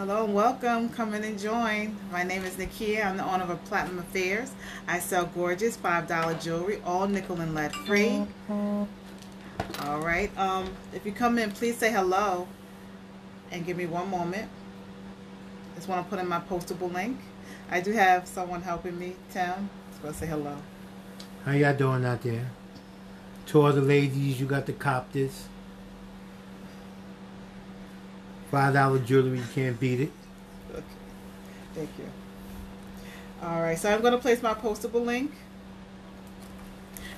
Hello and welcome. Come in and join. My name is Nakeya. I'm the owner of Platinum Affairs. I sell gorgeous $5 jewelry, all nickel and lead free. All right. Um, if you come in, please say hello and give me one moment. Just want to put in my postable link. I do have someone helping me, Tim. Just to say hello. How y'all doing out there? To all the ladies, you got the copters. Five dollar jewelry, you can't beat it. Okay. Thank you. All right, so I'm going to place my postable link.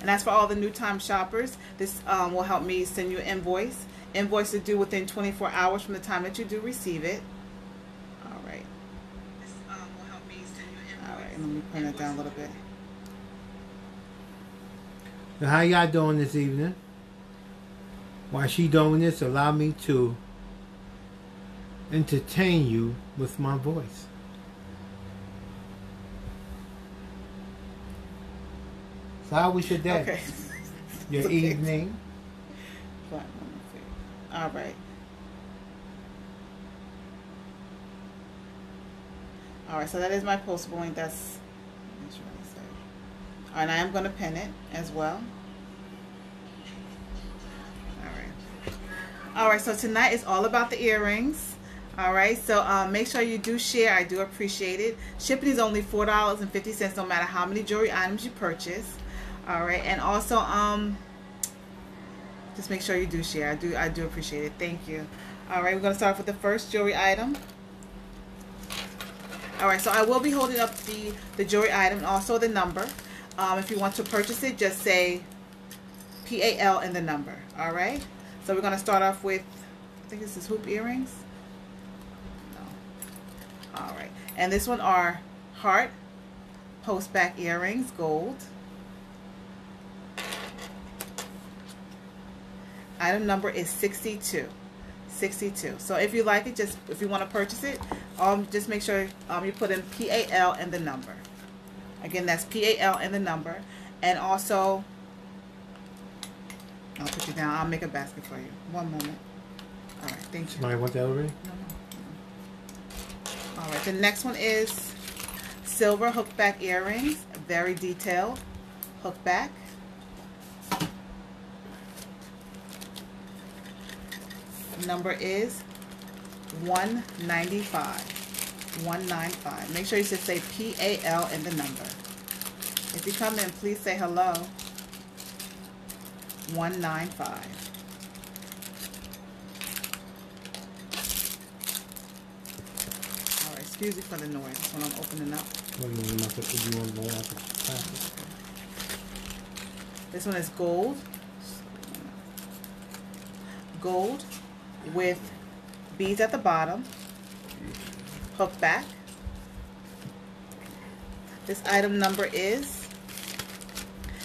And as for all the new time shoppers. This um, will help me send you an invoice. Invoice is due within 24 hours from the time that you do receive it. All right. This um, will help me send you an invoice. All right, let me print it down a little bit. So how y'all doing this evening? While she doing this, allow me to entertain you with my voice. So how was your day? Okay. Your Okay. evening? All right. All right, so that is my post point. That's, that's what I say. All right, and I am going to pin it as well. All right. All right, so tonight is all about the earrings. All right, so um, make sure you do share. I do appreciate it. Shipping is only four dollars and fifty cents, no matter how many jewelry items you purchase. All right, and also um, just make sure you do share. I do I do appreciate it. Thank you. All right, we're gonna start off with the first jewelry item. All right, so I will be holding up the the jewelry item, and also the number. Um, if you want to purchase it, just say P A L and the number. All right. So we're gonna start off with I think this is hoop earrings. No. All right, and this one are heart post back earrings, gold. Item number is 62. 62. So if you like it, just if you want to purchase it, um, just make sure um, you put in PAL and the number. Again, that's PAL and the number. And also, I'll put you down. I'll make a basket for you. One moment. All right, thank you. Somebody want that already? No, no, no. All right, the next one is silver hookback earrings, very detailed hookback. Number is 195. 195. Make sure you should say P-A-L in the number. If you come in, please say hello. 195. All right, excuse me for the noise. When I'm opening up. Wait a minute, I'm not gonna do one more after the This one is gold. Gold with beads at the bottom. Hook back. This item number is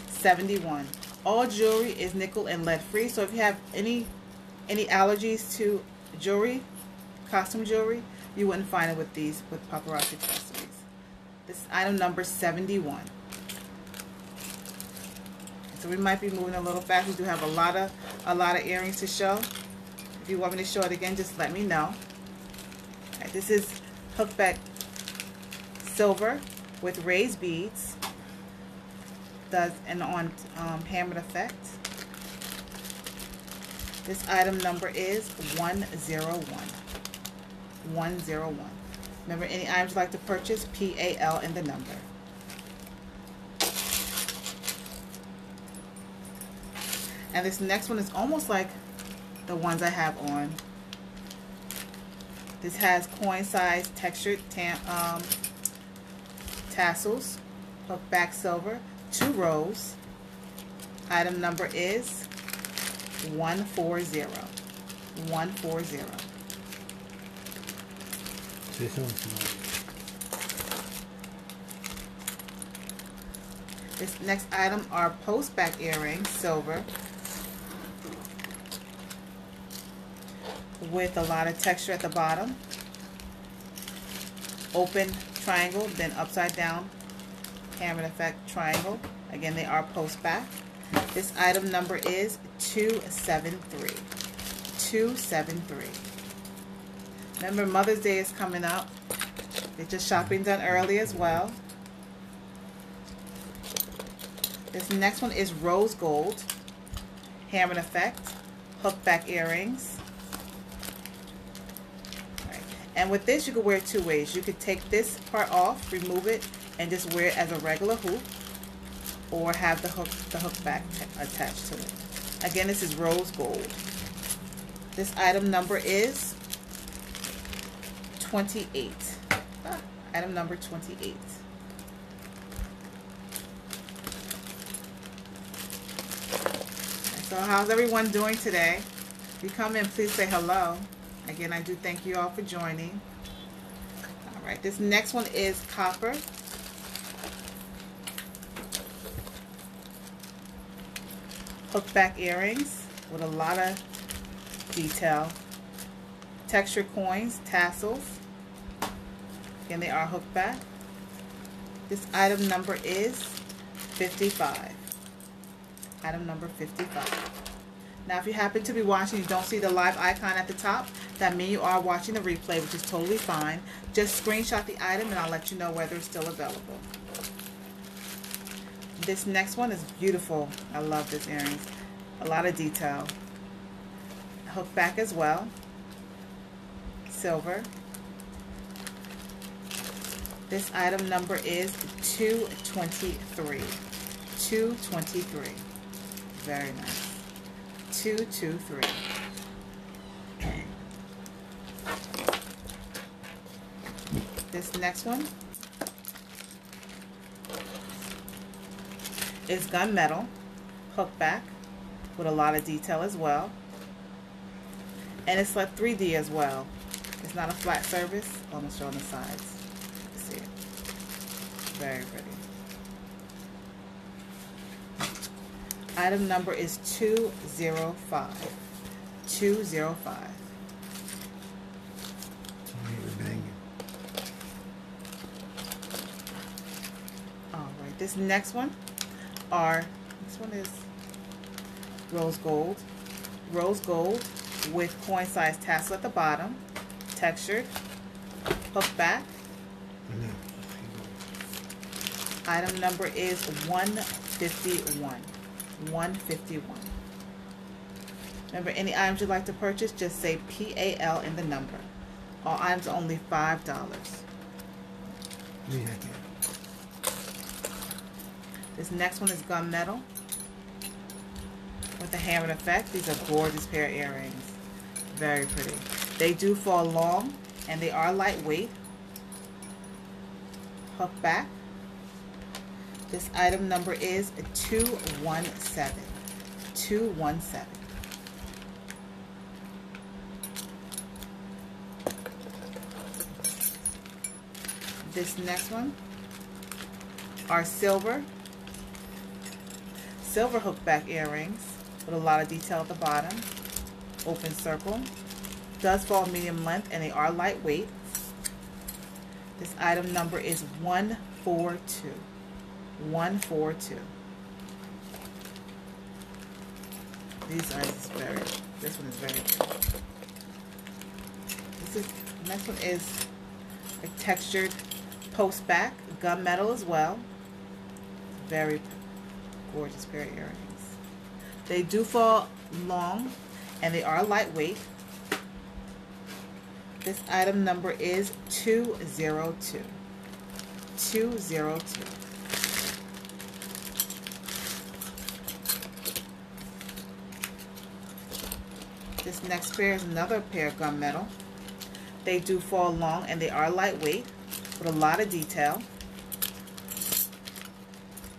71. All jewelry is nickel and lead free. So if you have any any allergies to jewelry, costume jewelry, you wouldn't find it with these with paparazzi accessories. This item number 71. So we might be moving a little fast. We do have a lot of a lot of earrings to show. If you want me to show it again, just let me know. Right, this is hookback silver with raised beads. Does an on um, hammered effect. This item number is 101. 101. Remember, any items you'd like to purchase, P-A-L in the number. And this next one is almost like the ones I have on. This has coin size textured um, tassels, hook back silver, two rows. Item number is 140. 140. This This next item are post back earrings, silver, with a lot of texture at the bottom. Open triangle, then upside down hammer effect triangle. Again, they are post back. This item number is 273. 273. Remember, Mother's Day is coming up. Get your shopping done early as well. This next one is rose gold, hammered effect, hook back earrings. And with this, you could wear it two ways. You could take this part off, remove it, and just wear it as a regular hoop, or have the hook the hook back attached to it. Again, this is rose gold. This item number is 28. Ah, item number 28. So how's everyone doing today? If you come in, please say hello. Again, I do thank you all for joining. All right, this next one is copper. Hook back earrings with a lot of detail. Texture coins, tassels. Again, they are hooked back. This item number is 55 item number 55. Now, if you happen to be watching, you don't see the live icon at the top, that means you are watching the replay, which is totally fine. Just screenshot the item and I'll let you know whether it's still available. This next one is beautiful. I love this earrings. A lot of detail. Hook back as well. Silver. This item number is 223. 223. Very nice. Two, two, three. This next one is gunmetal, hook back, with a lot of detail as well. And it's like 3D as well. It's not a flat surface. Show on the sides. Very pretty. Item number is 205. 205. Alright, this next one are, this one is rose gold. Rose gold with coin size tassel at the bottom, textured, hook back. Item number is 151. 151 Remember, any items you'd like to purchase, just say PAL in the number. All items are only $5. This next one is gunmetal with the hammered effect. These are gorgeous pair of earrings. Very pretty. They do fall long and they are lightweight. Hook back. This item number is 217. 217. This next one are silver. Silver hookback earrings with a lot of detail at the bottom. Open circle. Does fall medium length and they are lightweight. This item number is 142. 142. These are very, this one is very good. This is, next one is a textured post back, gunmetal as well. Very gorgeous pair of earrings. They do fall long and they are lightweight. This item number is 202. 202. This next pair is another pair of gunmetal. They do fall long and they are lightweight with a lot of detail.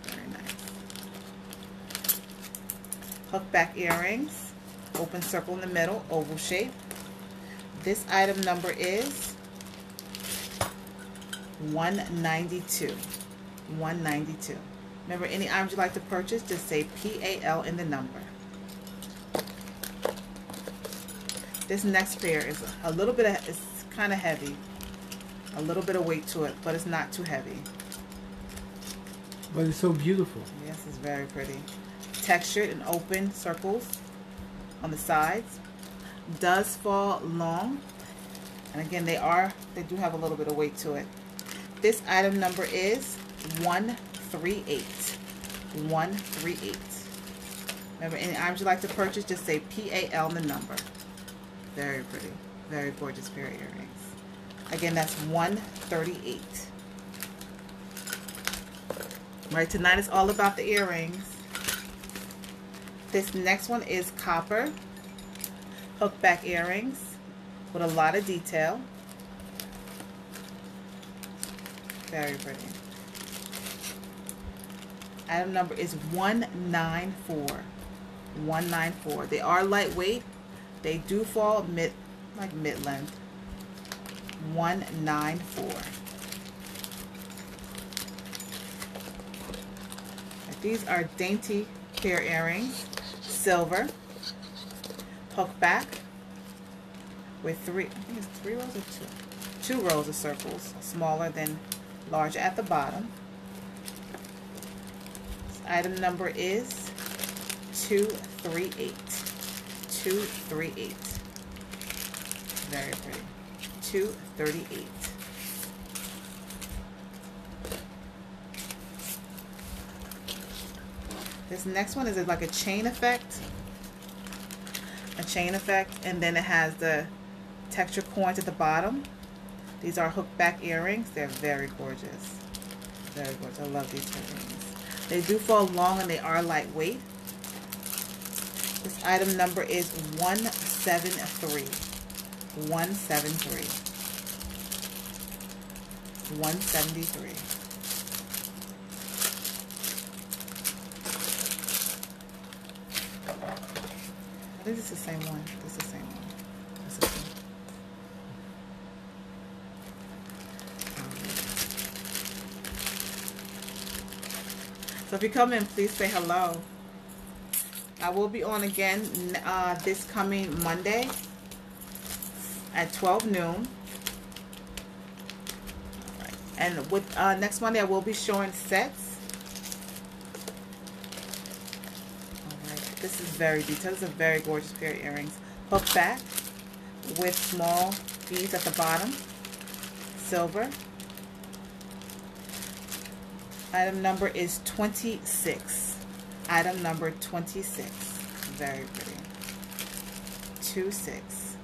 Very nice. Hook back earrings. Open circle in the middle, oval shape. This item number is 192. 192. Remember, any items you'd like to purchase, just say PAL in the number. This next pair is a little bit, of, it's kind of heavy. A little bit of weight to it, but it's not too heavy. But it's so beautiful. Yes, it's very pretty. Textured and open circles on the sides. Does fall long. And again, they are, they do have a little bit of weight to it. This item number is 138. 138. Remember, any items you'd like to purchase, just say P-A-L the number. Very pretty. Very gorgeous pair of earrings. Again, that's 138. Right, tonight is all about the earrings. This next one is copper hookback earrings with a lot of detail. Very pretty. Item number is 194. 194. They are lightweight. They do fall mid, like mid-length. 194. These are dainty pair earrings, silver, hook back with three, I think it's three rows or two? Two rows of circles, smaller than larger at the bottom. This item number is 238. 238. Very pretty. 238. This next one is like a chain effect. A chain effect. And then it has the texture coins at the bottom. These are hook back earrings. They're very gorgeous. Very gorgeous. I love these earrings. They do fall long and they are lightweight. This item number is 173. 173. 173. I think it's the same one. It's the same one. It's the same. So if you come in, please say hello. I will be on again uh, this coming Monday at 12 noon. And with uh, next Monday, I will be showing sets. This is very detailed. This is a very gorgeous pair of earrings. Hook back with small beads at the bottom. Silver. Item number is 26. Item number 26. Very pretty. 2 6.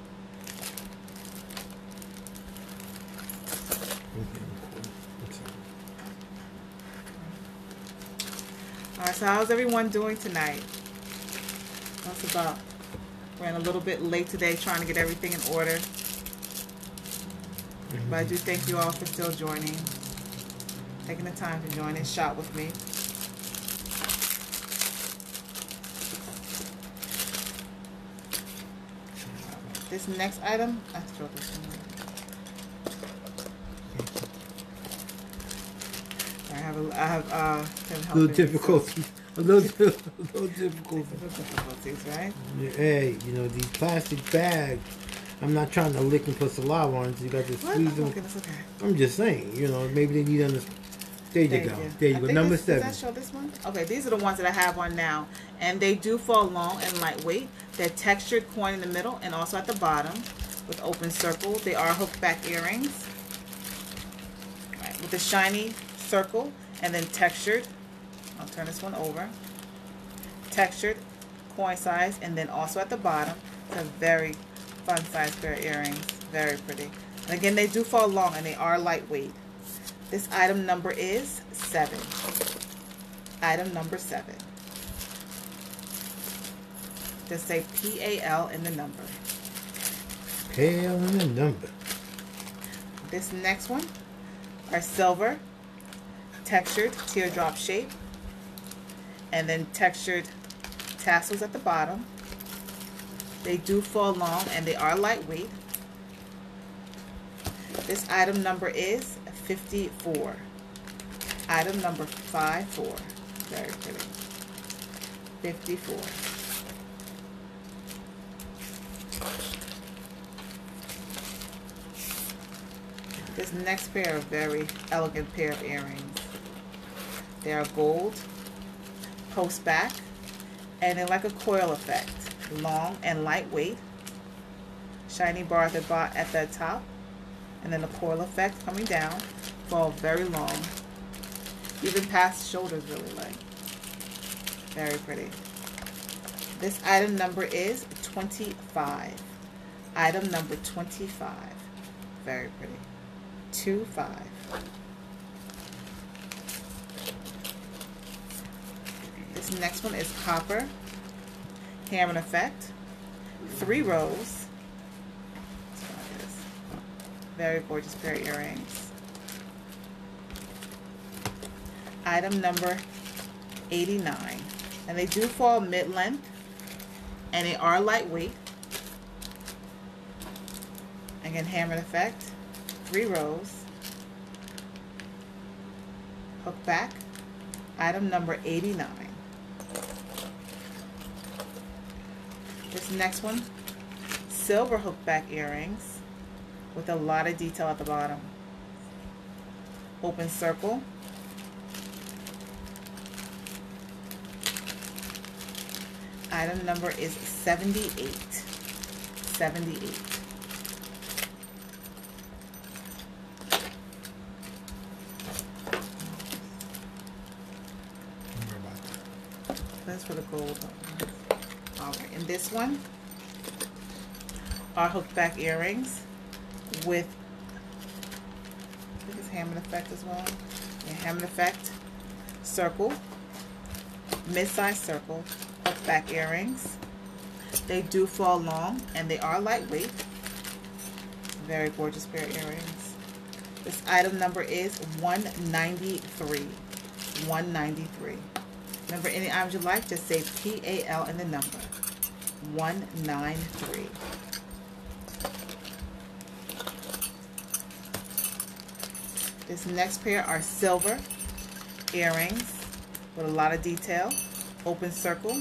Alright, so how's everyone doing tonight? That's about. Ran a little bit late today trying to get everything in order. But I do thank you all for still joining. Taking the time to join and shop with me. This next item, I throw this one. I have, a, I have, uh, it. difficulties. A little, a little difficulties. Difficulties, right? Hey, you know these plastic bags. I'm not trying to lick and put saliva on it. You got to squeeze Oh, them. goodness, okay. I'm just saying, you know, maybe they need on this. There you Thank go. There you I go. Number this- seven. Does that show this one? Okay, these are the ones that I have on now. And they do fall long and lightweight. They're textured coin in the middle and also at the bottom with open circle. They are hook back earrings. Right, with a shiny circle and then textured. I'll turn this one over. Textured coin size and then also at the bottom. It's a very fun size pair of earrings. Very pretty. And again, they do fall long and they are lightweight. This item number is seven. Item number seven. Just say P-A-L in the number. Pale in the number. This next one are silver, textured teardrop shape, and then textured tassels at the bottom. They do fall long and they are lightweight. This item number is 54. Item number 54. Very pretty. 54. This next pair of very elegant pair of earrings. They are gold, post back, and they're like a coil effect. Long and lightweight. Shiny bar at the, at the top. And then the coil effect coming down, fall very long. Even past shoulders really like. Very pretty. This item number is 25. Item number 25. Very pretty. 2 5. This next one is copper. hammered effect. Three rows. Very gorgeous pair of earrings. Item number 89. And they do fall mid-length. And they are lightweight. Again, hammered effect. Three rows. Hook back. Item number 89. This next one, silver hook back earrings with a lot of detail at the bottom. Open circle. Item number is 78. 78. That's for the gold. Alright, and this one are hooked back earrings with I think it's hammered effect as well. Yeah, hammered effect, circle, mid-size circle, hooked back earrings. They do fall long and they are lightweight. Very gorgeous pair of earrings. This item number is 193. 193. Remember, any items you like, just say P-A-L in the number. 193. This next pair are silver earrings with a lot of detail. Open circle.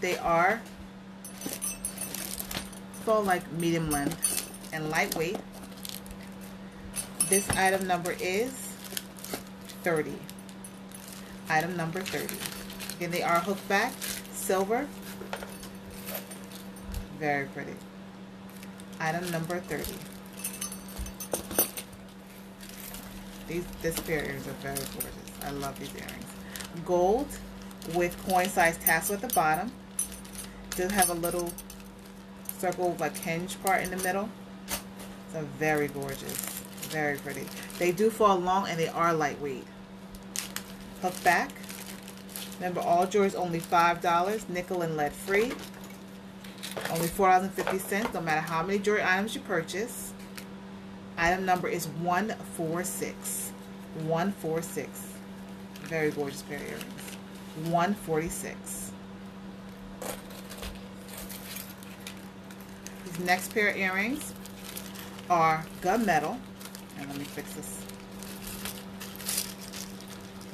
They are full like medium length and lightweight. This item number is 30. Item number 30. Again, they are hooked back, silver. Very pretty. Item number 30. These this pair of earrings are very gorgeous. I love these earrings. Gold with coin size tassel at the bottom. Does have a little circle like hinge part in the middle. So very gorgeous. Very pretty. They do fall long and they are lightweight. Hook back. Remember all jewelry is only $5. Nickel and lead free. Only $4.50 no matter how many jewelry items you purchase. Item number is 146. 146. Very gorgeous pair of earrings. 146. These next pair of earrings are gunmetal. And let me fix this.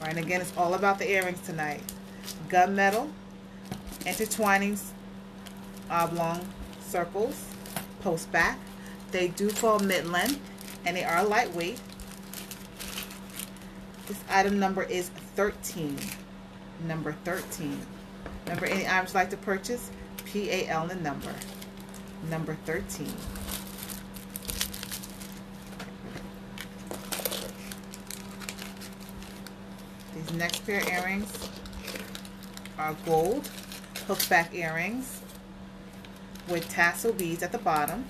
Right, and again, it's all about the earrings tonight. Gunmetal, intertwining oblong circles, post back. They do fall mid-length and they are lightweight. This item number is 13. Number 13. Remember, any items like to purchase, P-A-L the number. Number 13. These next pair of earrings are gold hookback earrings with tassel beads at the bottom.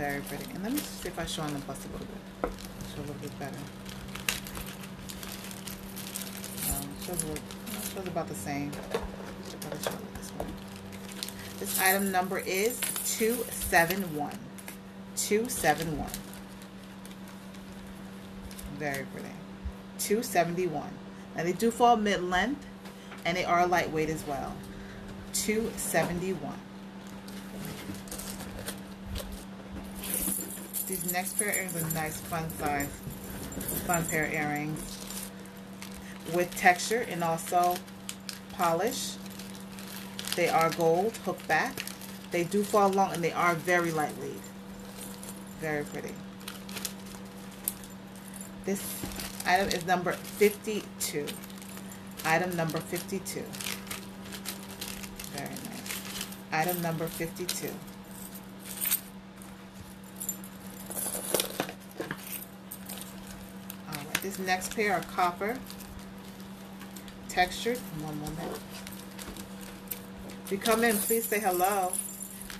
Very pretty. And let me see if I show on the bust a little bit. Show a little bit better. Um, shows, little, shows about the same. This, this item number is 271. 271. Very pretty. 271. Now they do fall mid-length and they are lightweight as well. 271. These next pair of earrings are nice, fun size, fun pair of earrings with texture and also polish. They are gold, hook back. They do fall long and they are very lightweight. Very pretty. This item is number 52. Item number 52. Very nice. Item number 52. This next pair are copper, textured. One moment. If you come in, please say hello.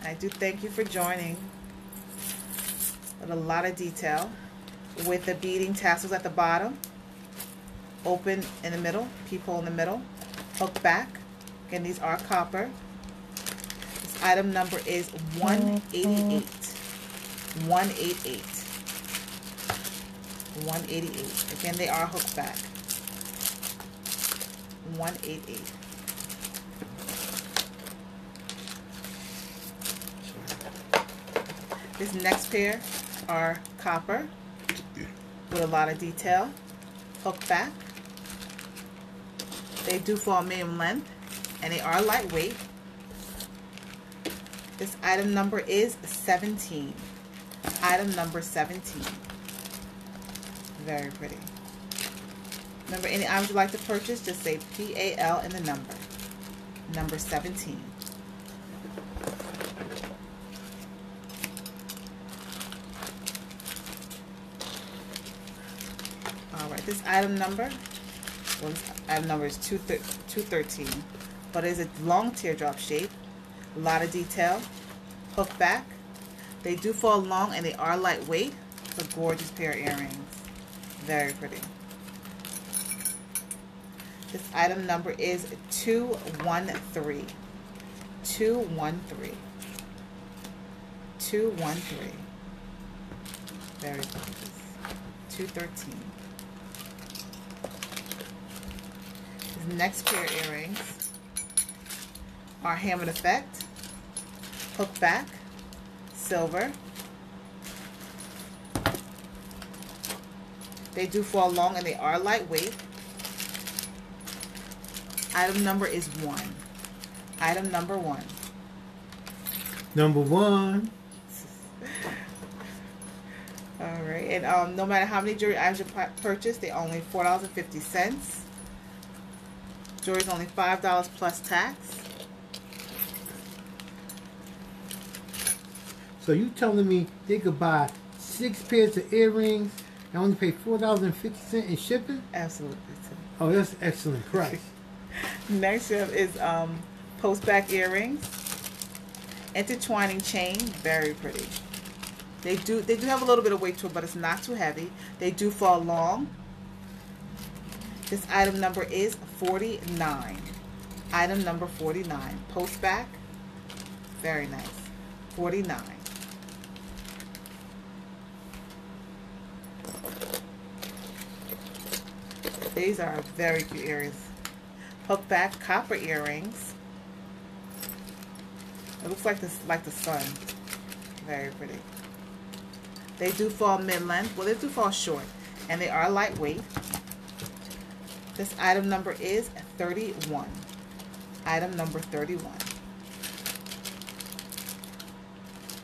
I do thank you for joining. With a lot of detail. With the beading tassels at the bottom. Open in the middle, peephole in the middle. Hook back. Again, these are copper. This item number is 188. 188. 188. Again, they are hook back. 188. This next pair are copper with a lot of detail. Hook back. They do fall medium length and they are lightweight. This item number is 17. Item number 17. Very pretty. Remember, any items you'd like to purchase, just say P-A-L in the number. Number 17. Alright, this item number, well, this item number is 213, but it's a long teardrop shape. A lot of detail. Hook back. They do fall long and they are lightweight. It's a gorgeous pair of earrings. Very pretty. This item number is 213. 213. 213. Very gorgeous. 213. This next pair of earrings are Hammered Effect, hook back, silver. They do fall long and they are lightweight. Item number is one. Item number one. Number one. All right, and um, no matter how many jewelry items you purchase, they only four dollars and fifty cents. Jewelry is only five dollars plus tax. So you telling me they could buy six pairs of earrings and only pay four dollars and fifty cent in shipping? Absolutely. Oh, that's excellent price. Next up is um, post back earrings, intertwining chain, very pretty. They do they do have a little bit of weight to it, but it's not too heavy. They do fall long. This item number is 49. Item number 49. Post back. Very nice. 49. These are very cute earrings. Hook back copper earrings. It looks like this like the sun. Very pretty. They do fall mid-length. Well, they do fall short. And they are lightweight. This item number is 31. Item number 31.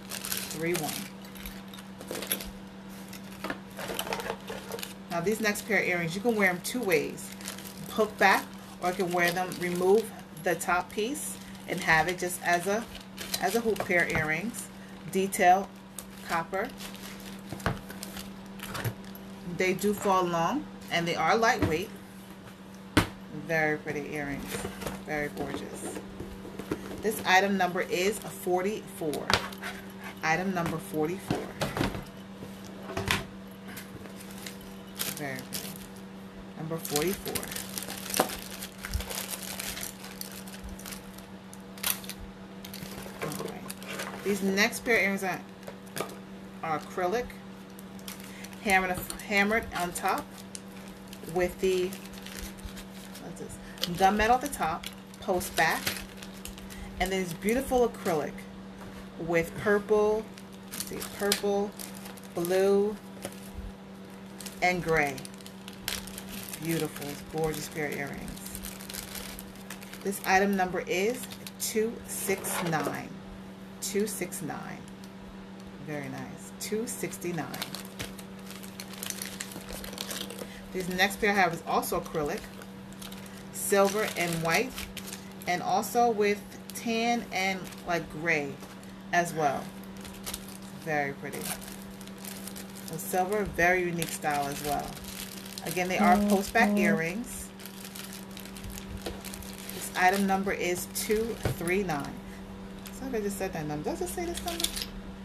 31. These next pair of earrings, you can wear them two ways. Hook back, or you can wear them, remove the top piece and have it just as a as a hoop pair earrings. Detail copper. They do fall long and they are lightweight. Very pretty earrings. Very gorgeous. This item number is 44. Item number 44. Very pretty. Number 44. Alright. These next pair of earrings are, are acrylic. Hammered, hammered on top with the what's this? gunmetal at the top, post back, and then this beautiful acrylic with purple, see, purple, blue, and gray. Beautiful, gorgeous pair of earrings. This item number is 269. 269. Very nice. 269. This next pair I have is also acrylic, silver and white, and also with tan and like gray as well. Very pretty. Silver, very unique style as well. Again, they are oh, post back earrings. This item number is 239. So I just said that number. Does it say this number?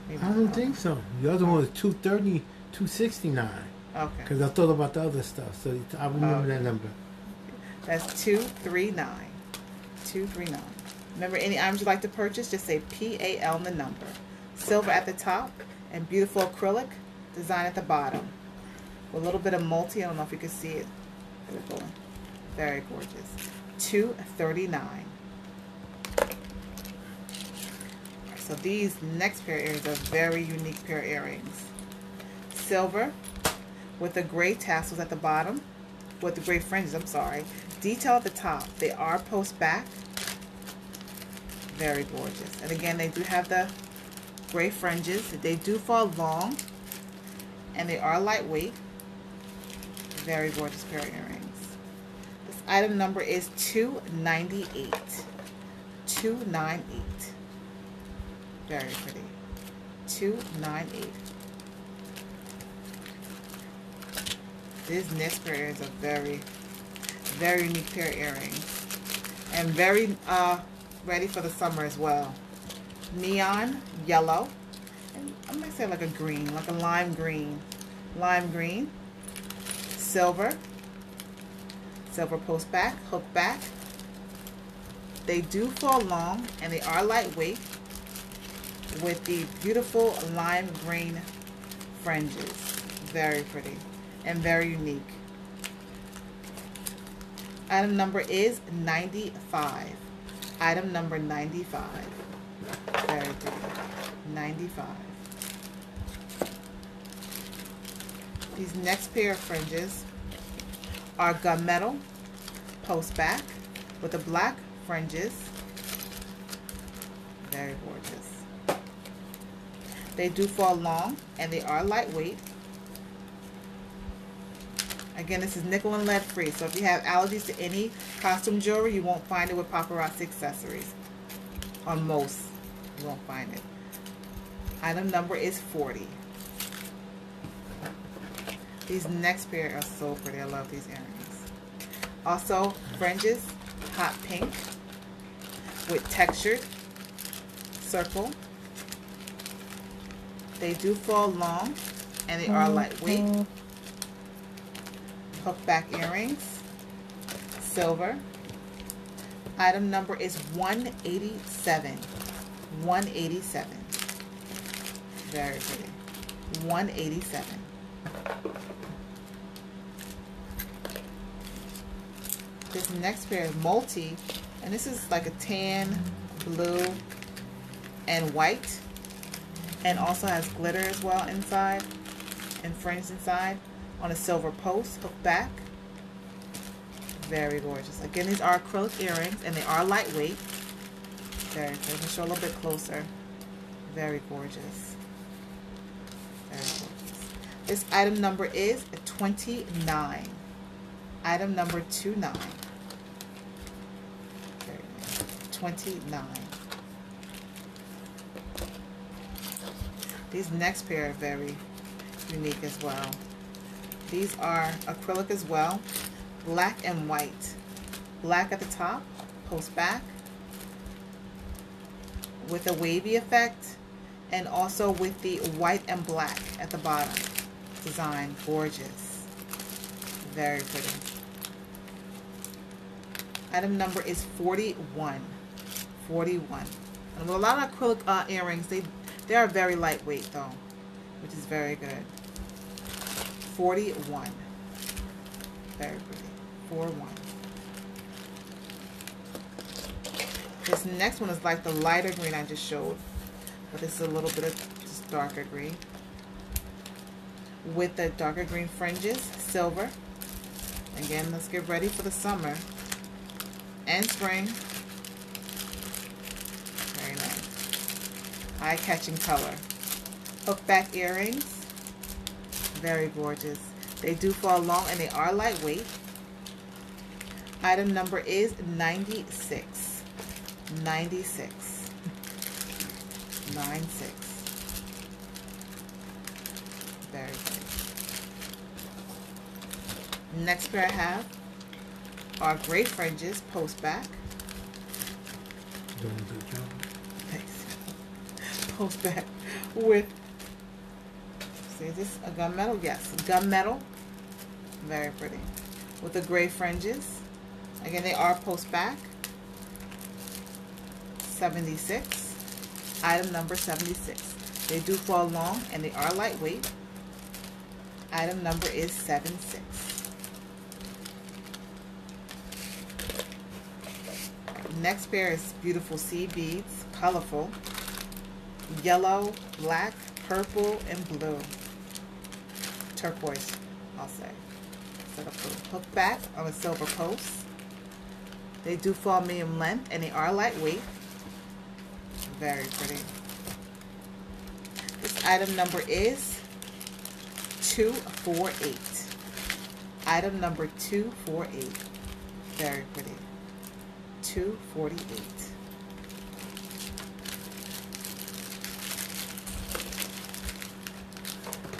Maybe I don't not. think so. The other one was 230, 269. Okay. Because I thought about the other stuff, so I remember that number. That's 239. 239. Remember, any items you'd like to purchase, just say PAL in the number. Silver at the top and beautiful acrylic design at the bottom. A little bit of multi. I don't know if you can see it. Very gorgeous. 239. So these next pair of earrings are very unique pair of earrings. Silver with the gray tassels at the bottom, with the gray fringes, I'm sorry. Detail at the top. They are post back. Very gorgeous. And again, they do have the gray fringes. They do fall long. And they are lightweight. Very gorgeous pair of earrings. This item number is 298 298 Very pretty. 298 These next pair earrings are very, very unique pair of earrings. And very uh, ready for the summer as well. Neon yellow. And I'm going to say like a green, like a lime green. Lime green. Silver. Silver post back, hook back. They do fall long and they are lightweight with the beautiful lime green fringes. Very pretty and very unique. Item number is 95. Item number 95. Very pretty. 95. These next pair of fringes are gunmetal post back with the black fringes. Very gorgeous. They do fall long and they are lightweight. Again, this is nickel and lead free, so if you have allergies to any costume jewelry, you won't find it with paparazzi accessories. On most, you won't find it. Item number is 40. These next pair are so pretty. I love these earrings. Also, fringes, hot pink, with textured circle. They do fall long, and they are mm-hmm. lightweight hook back earrings, silver. Item number is 187. 187. Very pretty. 187. This next pair is multi, and this is like a tan, blue, and white, and also has glitter as well inside, and fringe inside on a silver post, hook back. Very gorgeous. Again, these are acrylic earrings and they are lightweight. Good. Let me show a little bit closer. Very gorgeous. Very gorgeous. This item number is 29. Item number 29. Very 29. These next pair are very unique as well. These are acrylic as well. Black and white. Black at the top, post back, with a wavy effect, and also with the white and black at the bottom. Design, gorgeous. Very pretty. Item number is 41. 41. And with a lot of acrylic uh, earrings, they, they are very lightweight though, which is very good. 41. Very pretty. 41. This next one is like the lighter green I just showed. But this is a little bit of just darker green. With the darker green fringes, silver. Again, let's get ready for the summer and spring. Very nice. Eye-catching color. Hook back earrings. Very gorgeous. They do fall long and they are lightweight. Item number is 96. 96. 96. Very good. Next pair I have are gray fringes, post back. Doing a good job. Nice. Post back with, see is this a gunmetal? Yes, gunmetal. Very pretty. With the gray fringes. Again, they are post back. 76. Item number 76. They do fall long and they are lightweight. Item number is 76. Next pair is beautiful sea beads, colorful. Yellow, black, purple, and blue. Turquoise, I'll say. Set up a hook back on a silver post. They do fall medium length and they are lightweight. Very pretty. This item number is 248. Item number 248. Very pretty. 248.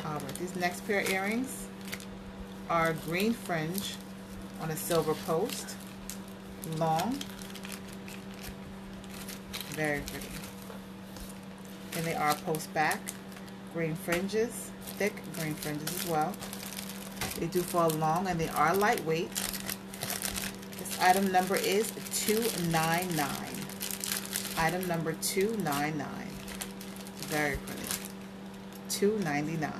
Alright, these next pair of earrings are green fringe on a silver post. Long. Very pretty. And they are post back. Green fringes. Thick green fringes as well. They do fall long and they are lightweight. This item number is 299. Item number 299. Very pretty. 299.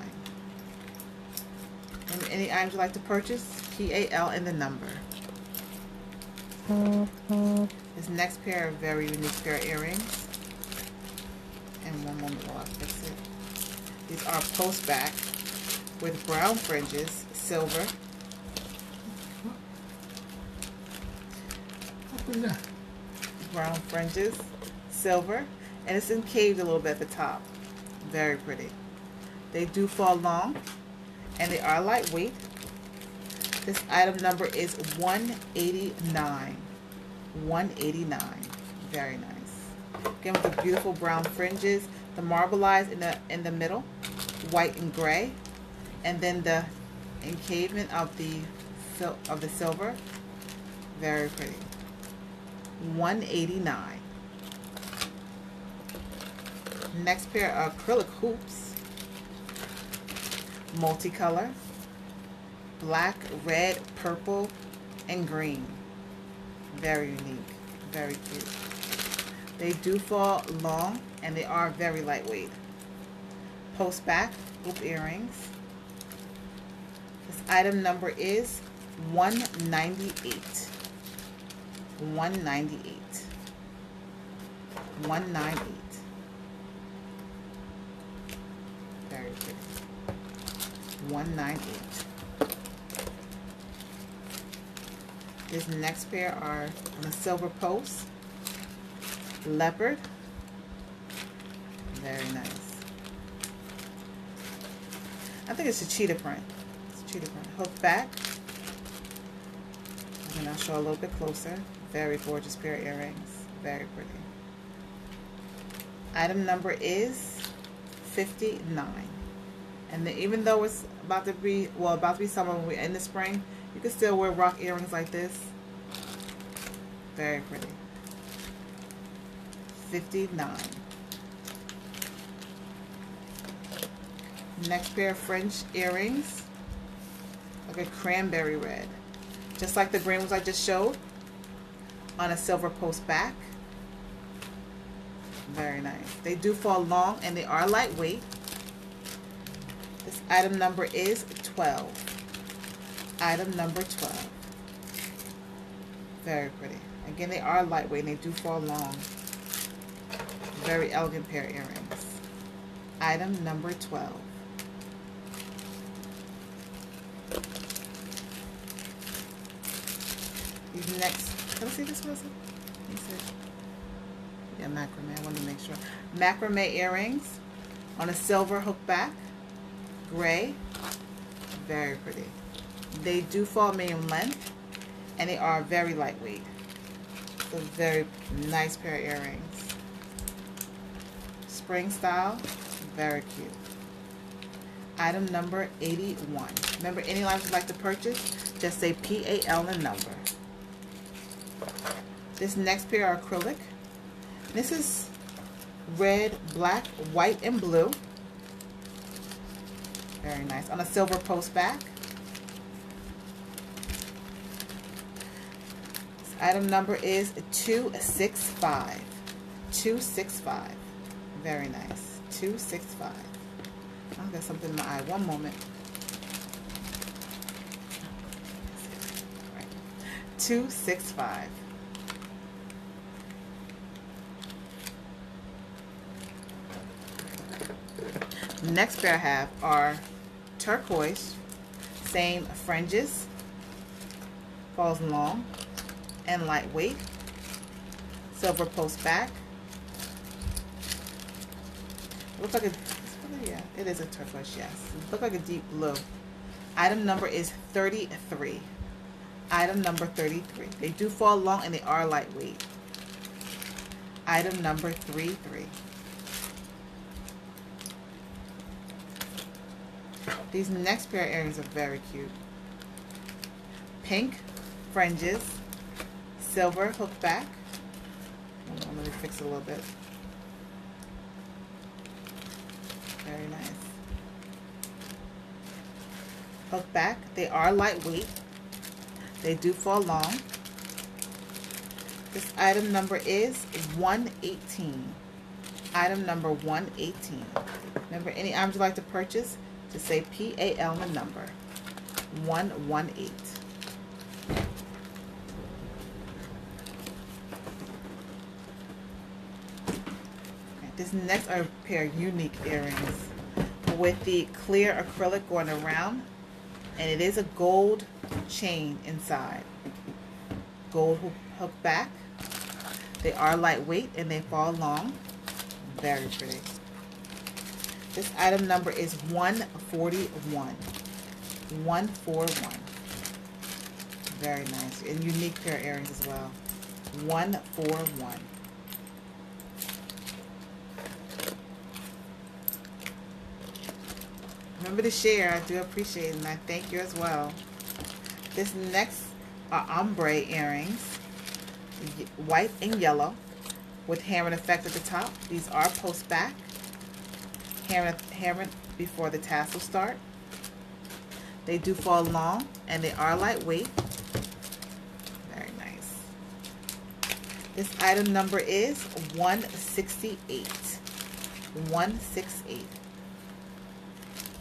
And any items you'd like to purchase, PAL and the number. This next pair of very unique pair of earrings. And one moment while I fix it. These are post back with brown fringes, silver. Brown fringes, silver, and it's encaved a little bit at the top. Very pretty. They do fall long, and they are lightweight. This item number is 189. 189. Very nice. Again with the beautiful brown fringes, the marbleized in the in the middle, white and gray, and then the encavement of the of the silver. Very pretty. 189. Next pair of acrylic hoops. Multicolor. Black, red, purple, and green. Very unique. Very cute. They do fall long and they are very lightweight. Post back hoop earrings. This item number is 198. 198. 198. Very pretty. 198. This next pair are on a silver post. Leopard. Very nice. I think it's a cheetah print. It's a cheetah print. Hook back. And I'll show a little bit closer. Very gorgeous pair of earrings. Very pretty. Item number is 59. And then even though it's about to be, well, about to be summer when we're in the spring, you can still wear rock earrings like this. Very pretty. 59. Next pair of French earrings. Like a cranberry red. Just like the green ones I just showed. On a silver post back. Very nice. They do fall long and they are lightweight. This item number is 12. Item number 12. Very pretty. Again, they are lightweight and they do fall long. Very elegant pair of earrings. Item number 12. These next, can I see this it? Let me see. Yeah, macrame. I want to make sure. Macrame earrings on a silver hook back. Gray. Very pretty. They do fall me medium length and they are very lightweight. It's a very nice pair of earrings. Spring style. Very cute. Item number 81. Remember, any items you'd like to purchase, just say PAL and number. This next pair are acrylic. This is red, black, white, and blue. Very nice. On a silver post back. This item number is 265. 265. Very nice. 265. I'll get something in my eye. One moment. Right. 265. Next pair I have are turquoise, same fringes, falls long, and lightweight, silver post back. Looks like a, yeah, it is a turquoise, yes. Look like a deep blue. Item number is 33. Item number 33. They do fall long and they are lightweight. Item number 33. These next pair of earrings are very cute. Pink fringes, silver hook back. Let me fix it a little bit. Very nice. Hook back. They are lightweight. They do fall long. This item number is 118. Item number 118. Remember, any items you'd like to purchase, to say PAL the number 118. This next are a pair of unique earrings with the clear acrylic going around and it is a gold chain inside. Gold hook, hook back. They are lightweight and they fall long. Very pretty. This item number is 141. 141. Very nice. And unique pair of earrings as well. 141. Remember to share. I do appreciate it and I thank you as well. This next are ombre earrings. White and yellow with hammered effect at the top. These are post back hammer, before the tassels start. They do fall long and they are lightweight. Very nice. This item number is 168. 168.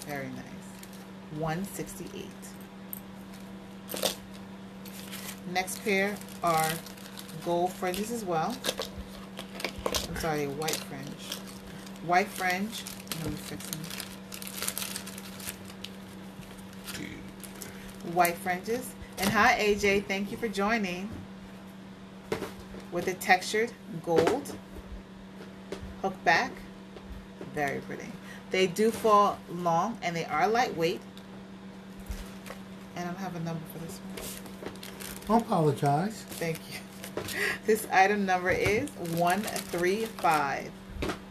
Very nice. 168. Next pair are gold fringes as well. I'm sorry, white fringe. White fringe White fringes. And hi AJ, thank you for joining. With a textured gold hook back. Very pretty. They do fall long and they are lightweight. And I don't have a number for this one. I apologize. Thank you. This item number is 135.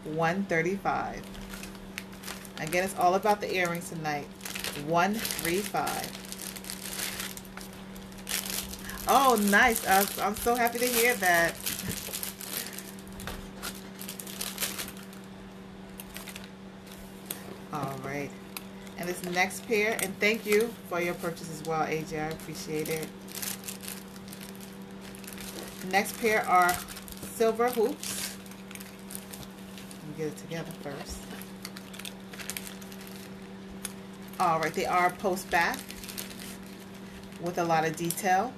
135. Again, it's all about the earrings tonight. 135. Oh, nice. I'm, so happy to hear that. All right. And this next pair, and thank you for your purchase as well, AJ. I appreciate it. Next pair are silver hoops. Let me get it together first. All right, they are post back with a lot of detail.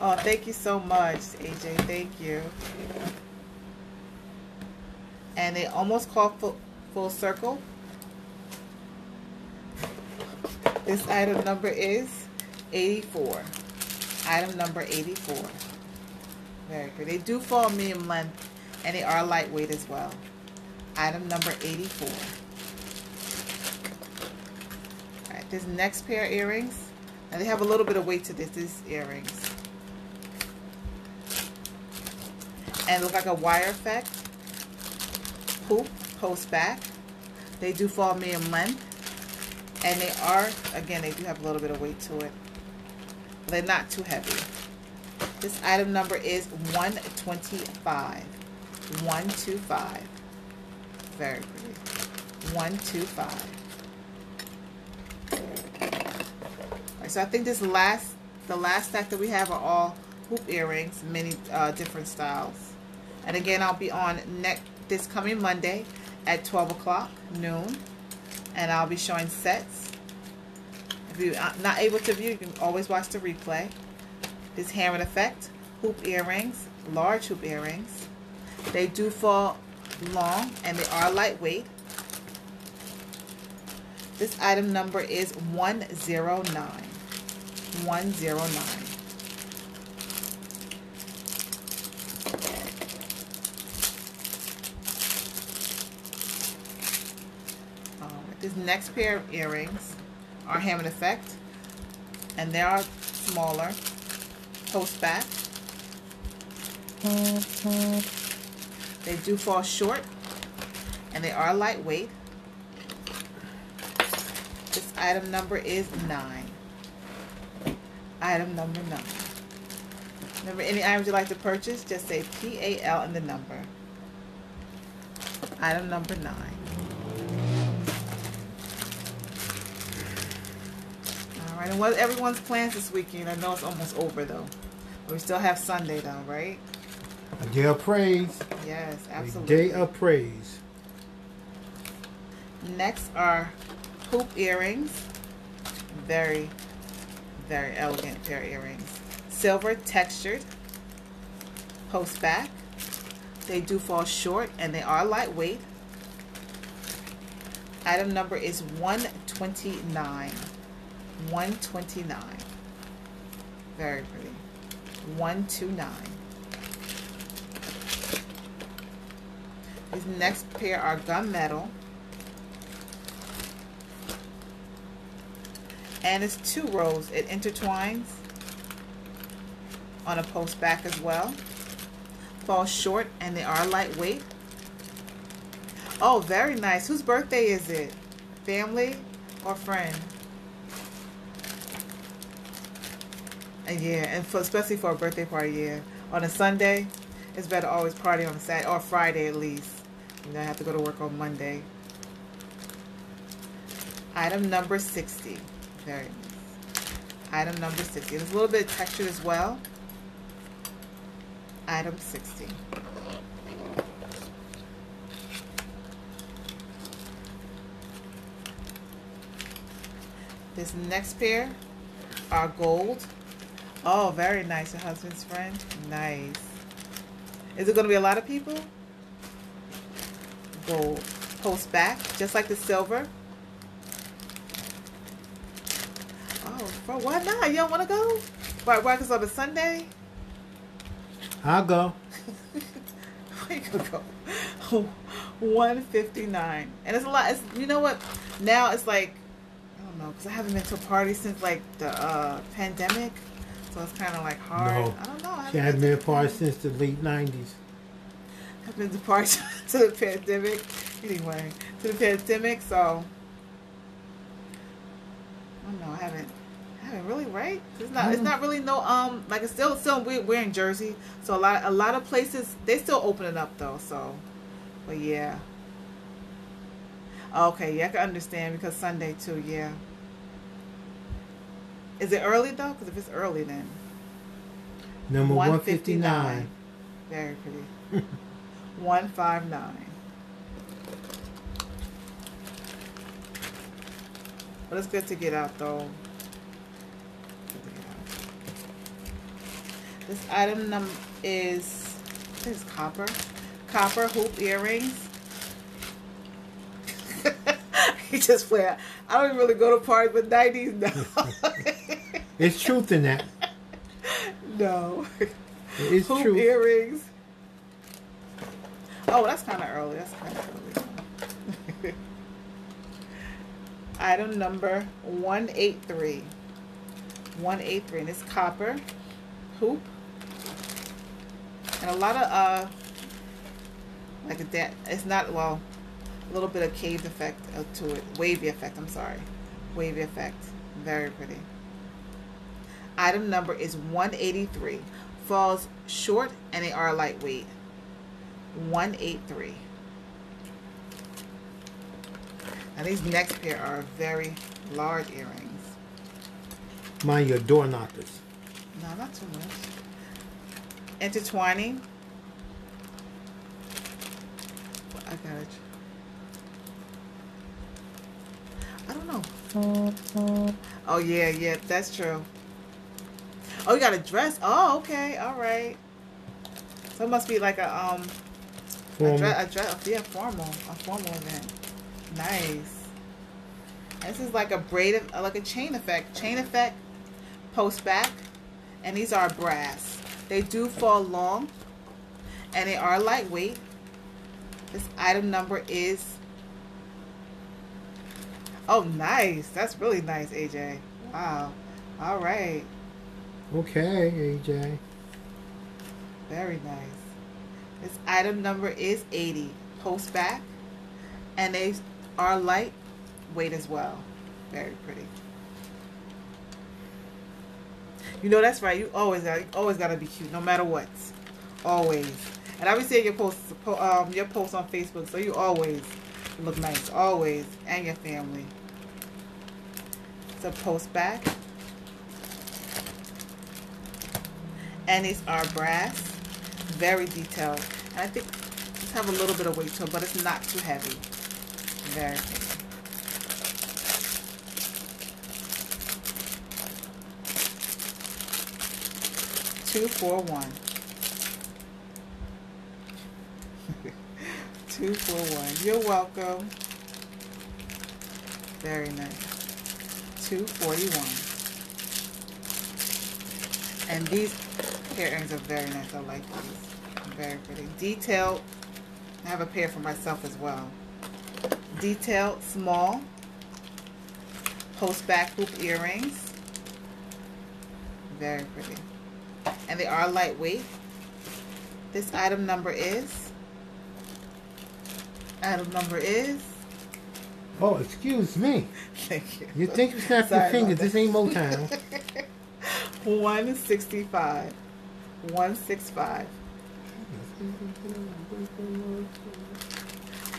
Oh, thank you so much, AJ. Thank you. And they almost call full, full circle. This item number is 84. Item number 84. Very good. They do fall medium length and they are lightweight as well. Item number 84. This next pair of earrings. Now they have a little bit of weight to this, these earrings. And look like a wire effect. Hoop, post back. They do fall medium length. And they are, again, they do have a little bit of weight to it. They're not too heavy. This item number is 125. 125. Very pretty. 125. Alright, so I think this last, the last stack that we have are all hoop earrings, many uh, different styles. And again, I'll be on next this coming Monday at 12 o'clock noon. And I'll be showing sets. If you're not able to view you can always watch the replay. This hammer effect hoop earrings large hoop earrings. They do fall long and they are lightweight. This item number is 109 109 um, This next pair of earrings are hammered effect, and they are smaller, post back. They do fall short, and they are lightweight. This item number is 9. Item number 9. Remember, any items you'd like to purchase, just say P-A-L in the number. Item number 9. All right, and what everyone's plans this weekend? I know it's almost over though. We still have Sunday though, right? A day of praise. Yes, absolutely. A day of praise. Next are hoop earrings. Very, very elegant pair of earrings. Silver textured. Post back. They do fall short and they are lightweight. Item number is 129. 129 very pretty 129 these next pair are gunmetal and it's two rows it intertwines on a post back as well fall short and they are lightweight oh very nice whose birthday is it family or friend And yeah, and for, especially for a birthday party, yeah. On a Sunday, it's better always party on a Saturday or Friday at least. You know, I have to go to work on Monday. Item number 60. Very nice. Item number 60. There's a little bit of texture as well. Item 60. This next pair are gold Oh, very nice. Your husband's friend? Nice. Is it going to be a lot of people? Gold. Post back, just like the silver. Oh, for why not? You don't want to go? Why, why, because on a Sunday? I'll go. Where you to go? 159 And it's a lot. It's, you know what? Now it's like, I don't know, because I haven't been to a party since like the uh, pandemic. So it's kind of like hard. No. I don't know. I she hasn't been apart since the late 90s. I've been apart to the pandemic. Anyway, to the pandemic, so. I don't know. I haven't. Haven't really, right? It's not. It's not really no. Um, like it's still, still. We, we're in Jersey, so a lot, a lot of places they still opening up though. So, but yeah. Okay, yeah, I can understand because Sunday too. Yeah. Is it early though? Because if it's early, then number one fifty nine. Very pretty. one five nine. But it's good to get out though. This item num is this copper. Copper hoop earrings. he just flat. I don't really go to parties, but 90s, no. it's truth in that. No. It's Hoop true. earrings. Oh, that's kind of early. That's kind of early. Item number 183. 183. And it's copper hoop. And a lot of, uh, like that, it's not, well, A little bit of caved effect uh, to it. Wavy effect, I'm sorry. Wavy effect. Very pretty. Item number is 183. Falls short and they are lightweight. 183. Now these next pair are very large earrings. Mind your door knockers. No, not too much. Intertwining. I got it. I don't know. Oh yeah, yeah, that's true. Oh, you got a dress. Oh, okay, all right. So it must be like a um, a dress, a dress, yeah, formal, a formal event. Nice. This is like a braid, of- like a chain effect, chain effect, post back, and these are brass. They do fall long, and they are lightweight. This item number is. Oh, nice. That's really nice, AJ. Wow. All right. Okay, AJ. Very nice. This item number is 80. Post back. And they are lightweight as well. Very pretty. You know that's right. You always got always gotta be cute, no matter what. Always. And I be seeing your posts um your posts on Facebook, so you always look nice. Always. And your family. So post back. and these are brass, very detailed. And I think these have a little bit of weight to them, but it's not too heavy. Very Two four one. Two four one. You're welcome. Very nice. Two forty one. And these earrings are very nice. I like these. Very pretty. Detailed. I have a pair for myself as well. Detailed, small. Post back hoop earrings. Very pretty. And they are lightweight. This item number is. Item number is. Oh, excuse me. Thank you. You think you snap your Sorry fingers? about This ain't Motown. 165. 165.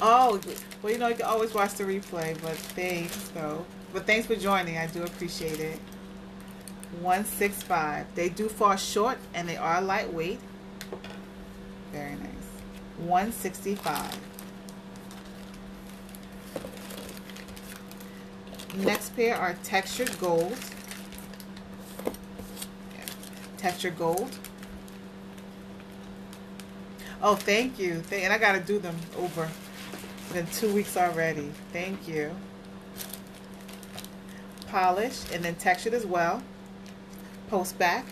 Oh, well, you know, you can always watch the replay, but thanks, though. But thanks for joining. I do appreciate it. 165. They do fall short and they are lightweight. Very nice. 165. Next pair are textured gold. Textured gold. Oh, thank you. And I got to do them over. It's been two weeks already. Thank you. Polished and then textured as well. Post back.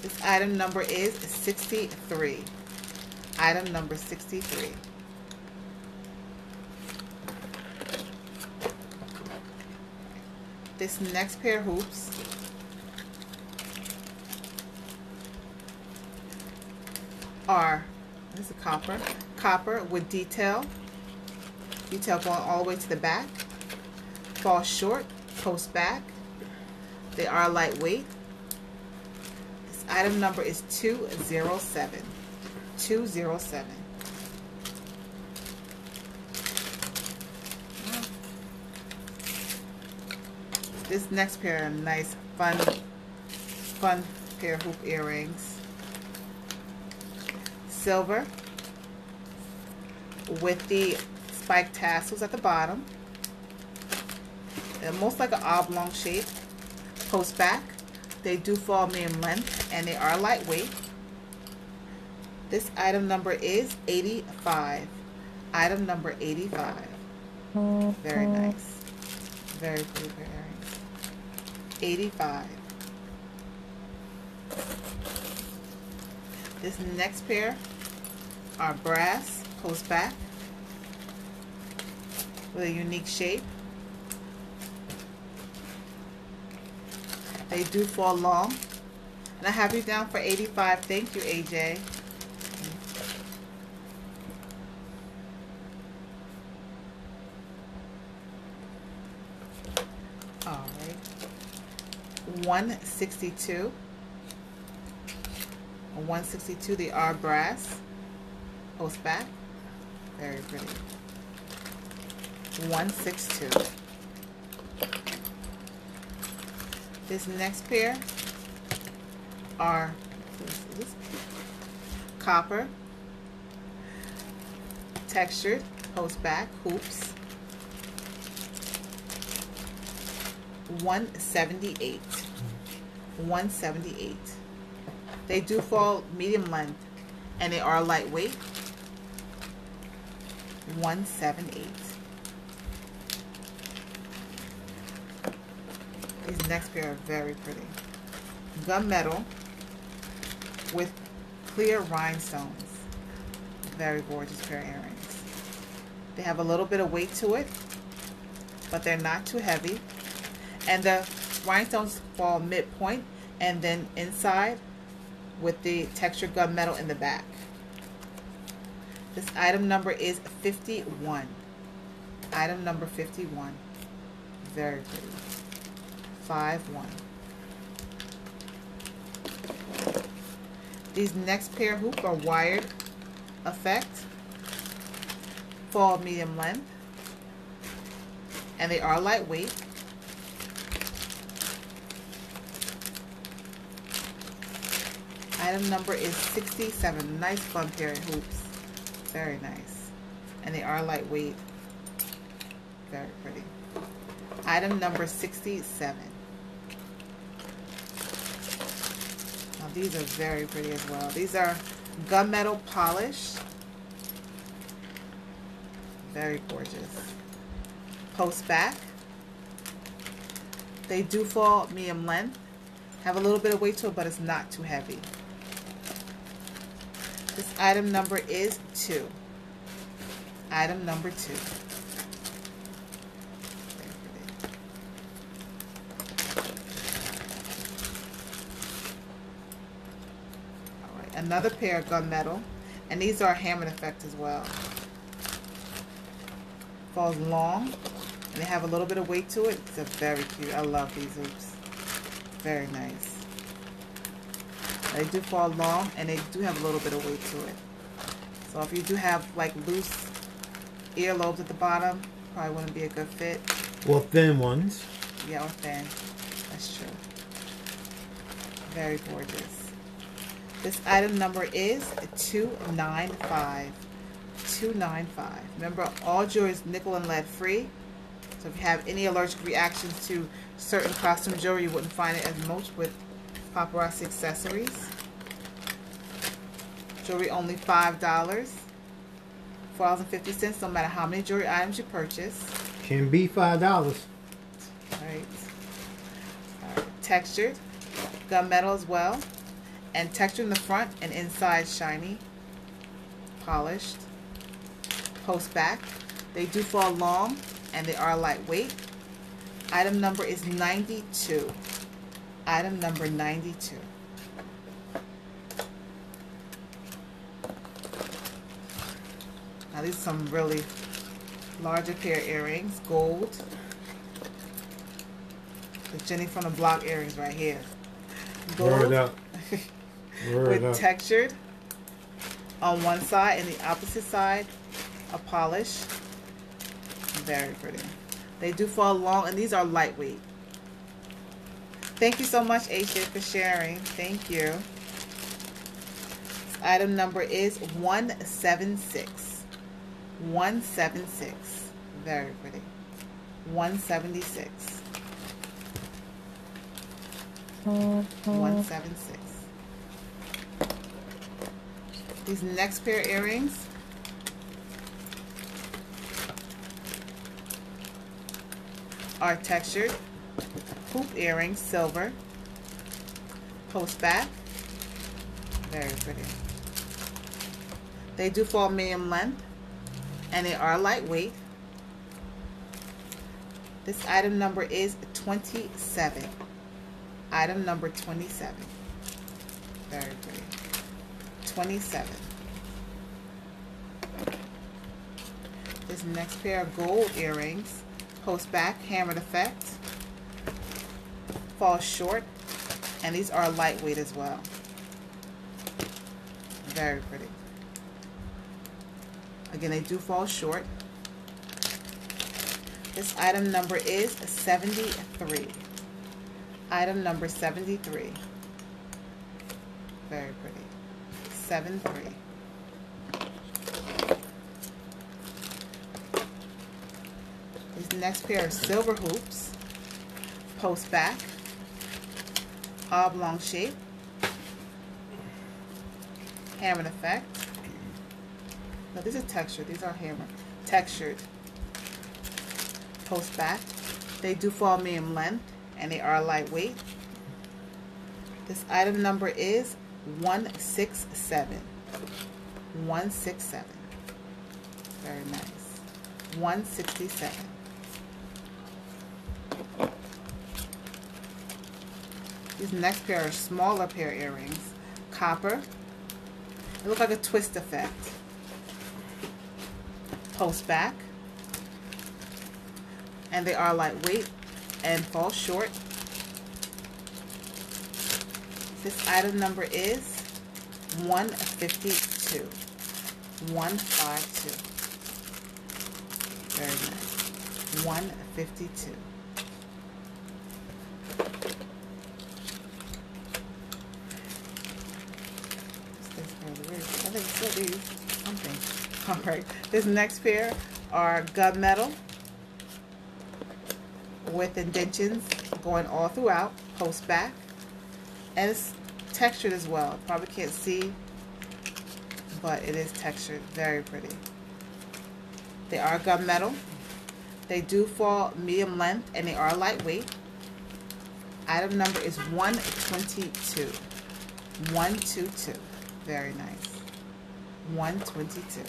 This item number is 63. Item number 63. This next pair of hoops are this is copper copper with detail detail going all the way to the back fall short post back they are lightweight this item number is 207 207 this next pair are nice fun fun pair of hoop earrings silver with the spike tassels at the bottom. They're most like an oblong shape. Post back. They do fall me medium length and they are lightweight. This item number is 85. Item number 85. Very nice. Very pretty pair earrings. 85. This next pair are brass, post back, with a unique shape. They do fall long. And I have you down for 85. Thank you, AJ. All right. 162. 162, the R brass. post back. Very pretty. 162. This next pair are copper textured post back hoops 178 178 they do fall medium length and they are lightweight 178 these next pair are very pretty gunmetal with clear rhinestones very gorgeous pair of earrings they have a little bit of weight to it but they're not too heavy and the rhinestones fall midpoint and then inside with the textured gunmetal in the back. This item number is 51. Item number 51. Very pretty. 5-1. These next pair of hoops are wired effect. Fall medium length. And they are lightweight. Item number is 67. Nice fun pair of hoops. Very nice. And they are lightweight. Very pretty. Item number 67. Now these are very pretty as well. These are gunmetal polished. Very gorgeous. Post back. They do fall medium length. Have a little bit of weight to it, but it's not too heavy. This item number is 2. Item number 2. Alright, another pair of gunmetal. And these are hammered effect as well. Falls long. And they have a little bit of weight to it. It's a very cute. I love these hoops. Very nice. They do fall long and they do have a little bit of weight to it. So if you do have like loose earlobes at the bottom, probably wouldn't be a good fit. Well, thin ones. Yeah, or thin. That's true. Very gorgeous. This item number is 295. 295. Remember, all jewelry is nickel and lead free. So if you have any allergic reactions to certain costume jewelry, you wouldn't find it as much with paparazzi accessories. Jewelry only $5. $4.50 no matter how many jewelry items you purchase. Can be $5. Alright. Alright. Textured. Gunmetal as well. And textured in the front and inside shiny. Polished. Post back. They do fall long and they are lightweight. Item number is 92. Item number 92. Now these are some really larger pair earrings, gold. The Jenny from the Block earrings right here. Gold. Word up. Word with up. textured on one side and the opposite side a polish. Very pretty. They do fall long and these are lightweight. Thank you so much, AJ, for sharing. Thank you. Item number is 176. 176. Very pretty. 176. Uh-huh. 176. These next pair of earrings are textured hoop earrings, silver, post back, very pretty. They do fall medium length and they are lightweight. This item number is 27. Item number 27. Very pretty. 27. This next pair of gold earrings, post back, hammered effect. fall short, and these are lightweight as well. Very pretty. Again, they do fall short. This item number is 73. Item number 73. Very pretty. 7-3. This next pair of silver hoops. Post back. Oblong shape. Hammer effect. No, these are textured. These are hammer. Textured. Post back. They do fall medium length and they are lightweight. This item number is 167. 167. Very nice. 167. These next pair are smaller pair earrings. Copper. They look like a twist effect. Post back. And they are lightweight and fall short. This item number is 152. 152. Very nice. 152. I think still these something. All right. This next pair are gunmetal with indentions going all throughout, post back, and it's textured as well. Probably can't see, but it is textured. Very pretty. They are gunmetal. They do fall medium length and they are lightweight. Item number is 122. 122. Very nice. 122.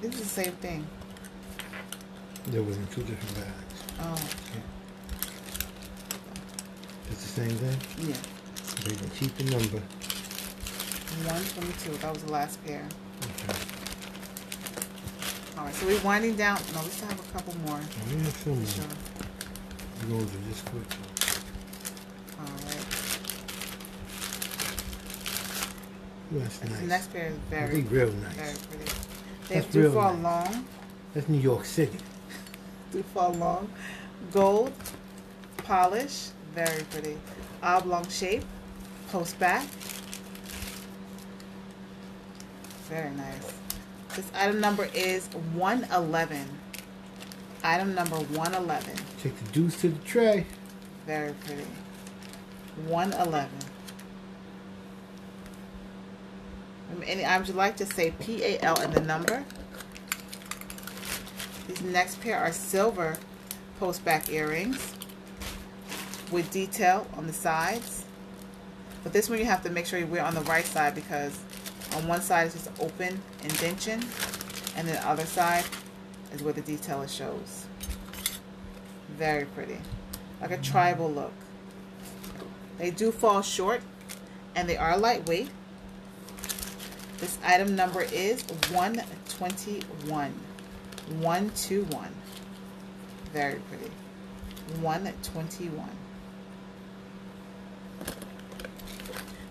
This is the same thing. There was in two different bags. Oh, It's the same thing? yeah. They can keep the number. 122. That was the last pair. Okay. All right, so we're winding down. No, we still have a couple more. We have some more. Sure. We're going to do this quickly. All right. That's nice. next pair is very, real nice. very pretty. They That's do real fall nice. long. That's New York City. Do fall long. Gold polish. Very pretty. Oblong shape. Post back. Very nice. This item number is 111. Item number 111. Take the deuce to the tray. Very pretty. 111. Um, Any items you'd like to say P-A-L in the number. These next pair are silver post back earrings with detail on the sides. But this one you have to make sure you wear on the right side because on one side it's just open indention and then the other side is where the detail shows. Very pretty. Like a tribal look. They do fall short and they are lightweight. This item number is 121. 121. Very pretty. 121.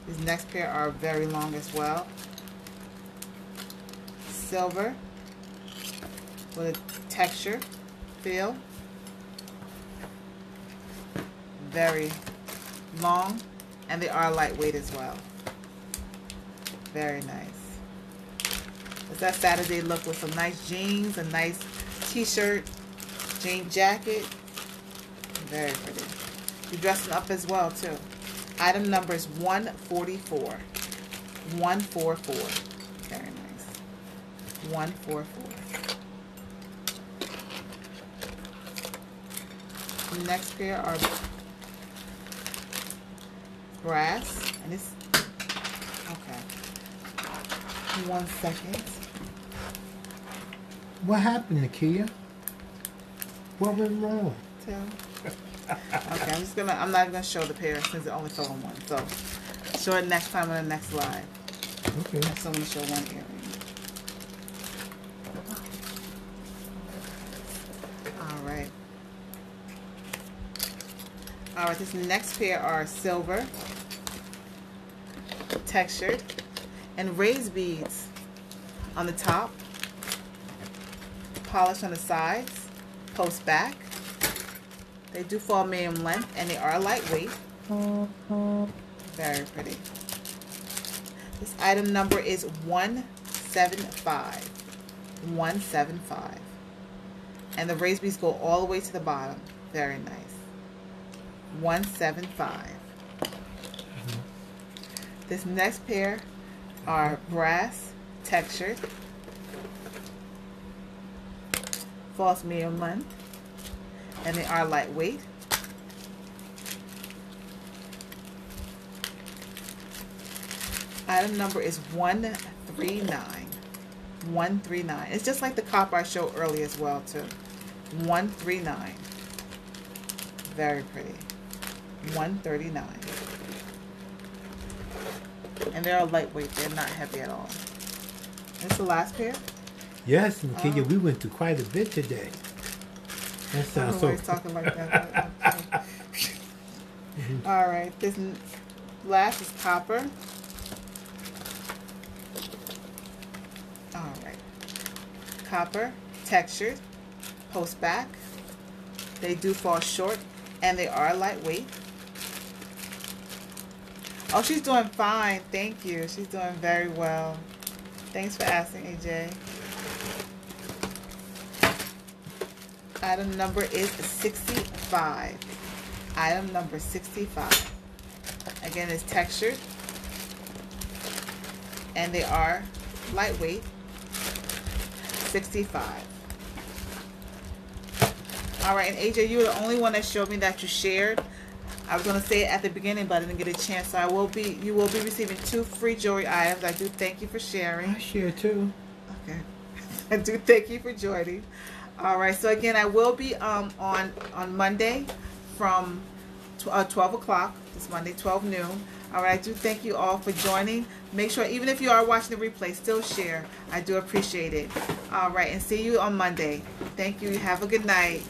These next pair are very long as well. Silver with a texture feel. Very long and they are lightweight as well. Very nice. It's that Saturday look with some nice jeans, a nice t-shirt, jean jacket. Very pretty. You're dressing up as well too. Item number is 144. 144. Very nice. 144. The next pair are grass and it's okay. One second. What happened, Nakeya? What went wrong? Two. Okay, I'm just gonna. I'm not gonna show the pair since it only fell on one. So show it next time on the next live. Okay. I'm still gonna show one earring. All right. All right, this next pair are silver, textured, and raised beads on the top, polished on the sides, post back. They do fall medium length and they are lightweight. Very pretty. This item number is 175. 175. And the raised beads go all the way to the bottom. Very nice. 175. This next pair are brass textured. False medium length. And they are lightweight. Item number is 139. 139. It's just like the copper I showed earlier as well too. 139. Very pretty. 139. And they're all lightweight. They're not heavy at all. That's the last pair. Yes, Nakeya, Oh. we went through quite a bit today. That I sounds don't know so. why he's talking like that. okay. All right, this last is copper. All right, copper textured, post back. They do fall short, and they are lightweight. Oh, she's doing fine. Thank you. She's doing very well. Thanks for asking, AJ. Item number is 65. Item number 65. Again, it's textured. And they are lightweight. 65. Alright, and AJ, you were the only one that showed me that you shared. I was gonna say it at the beginning, but I didn't get a chance. So I will be you will be receiving two free jewelry items. I do thank you for sharing. I share too. Okay. I do thank you for joining. All right. So again, I will be um, on on Monday from tw- uh, 12 o'clock. This Monday, 12 noon. All right. I do thank you all for joining. Make sure, even if you are watching the replay, still share. I do appreciate it. All right. And see you on Monday. Thank you. Have a good night.